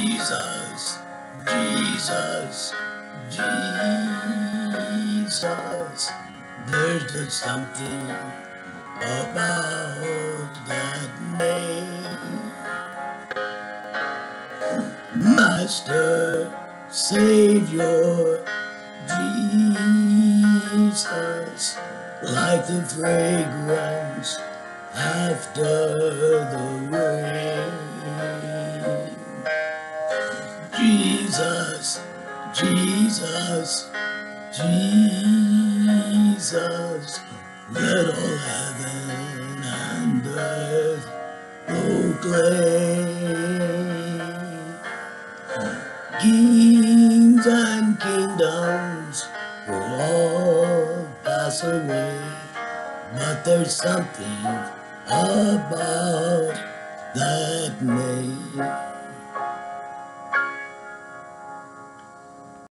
Jesus, Jesus, Jesus. There's just something about that name. Master, Savior, Jesus, like the fragrance after the Jesus, Jesus, Jesus, let all heaven and earth proclaim. Kings and kingdoms will all pass away, but there's something about that name.